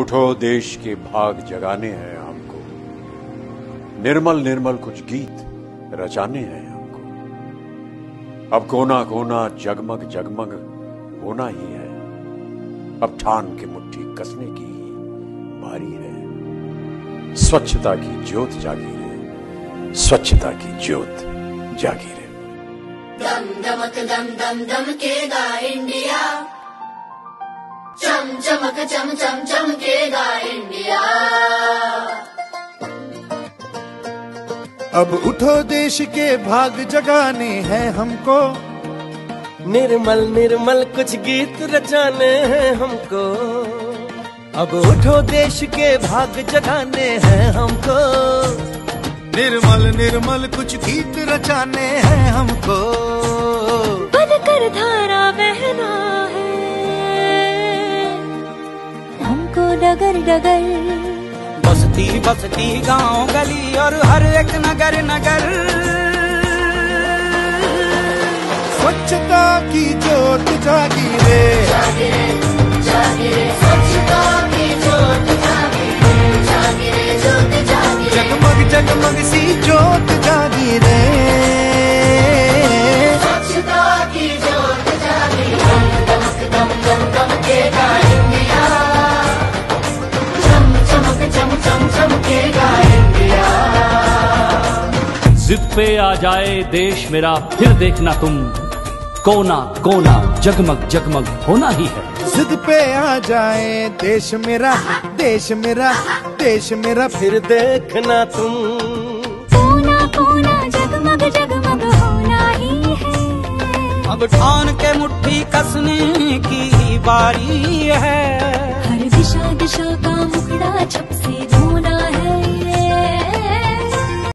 उठो, देश के भाग जगाने हैं हमको। निर्मल निर्मल कुछ गीत रचाने हैं हमको। अब कोना कोना, जगमग जगमग, होना ही है। अब ठान के मुट्ठी कसने की ही बारी है। स्वच्छता की ज्योत जागी रहे स्वच्छता की ज्योत जागी है। दम, दमक, दम दम दमकेगा इंडिया। चम चमक चम चम चमकेगा इंडिया। अब उठो देश के भाग जगाने हैं हमको। निर्मल निर्मल कुछ गीत रचाने हैं हमको। अब उठो देश के भाग जगाने हैं हमको। निर्मल निर्मल कुछ गीत रचाने हैं हमको। बनकर धारा डगर डगर। बसती बसती गाँव गली और हर एक नगर नगर। स्वच्छता की ज्योत जागी रे। स्वच्छता की ज्योत जागी रे ज्योत जगमग जगमग सी जिद पे आ जाए देश मेरा फिर देखना तुम। कोना कोना जगमग जगमग होना ही है। जिद पे आ जाए देश मेरा देश मेरा देश मेरा फिर देखना तुम। कोना कोना जगमग जगमग होना ही है। अब ठान के मुट्ठी कसने की बारी है। हर दिशा दिशा का